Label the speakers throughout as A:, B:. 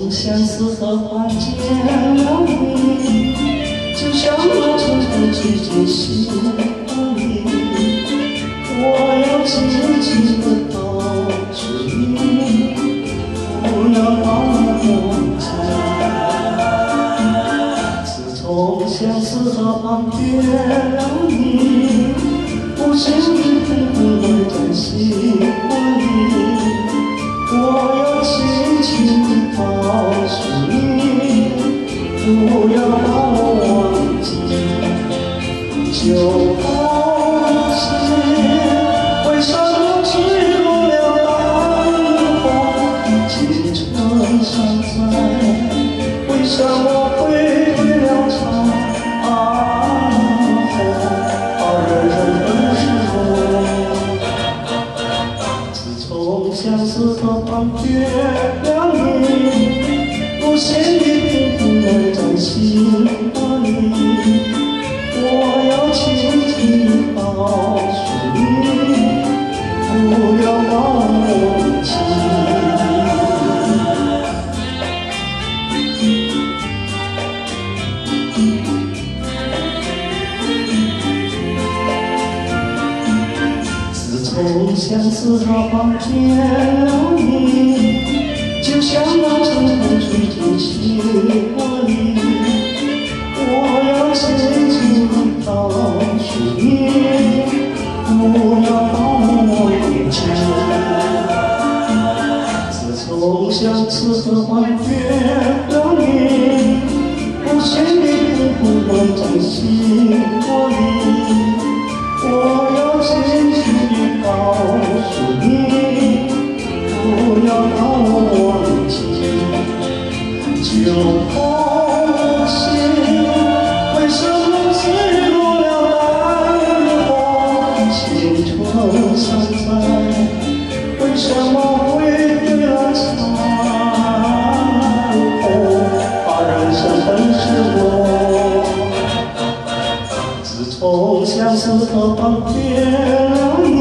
A: 从相思河畔见了你，就像那春风吹进心里。我要紧紧地抱住你，不要把我忘记。自从相思河畔别了你，我心里痛苦埋在心不要把我忘记。就好像为什么坠落了大花，青春常在，为什么会对了肠？啊，人人分是自从相思和幻觉了你，无限的埋在心里。我要紧紧抱住你，不要忘记。自从相思和幻觉了你，就像那春风吹进心相思刻幻觉的你，不心你不会乱在心窝里。我要轻轻地告诉你，不要把我忘记，就怕。是我。自从相思和幻别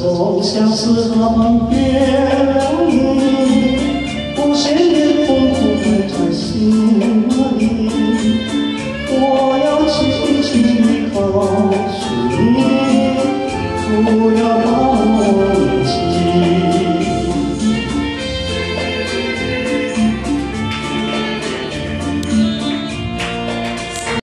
A: 自从相思河旁边，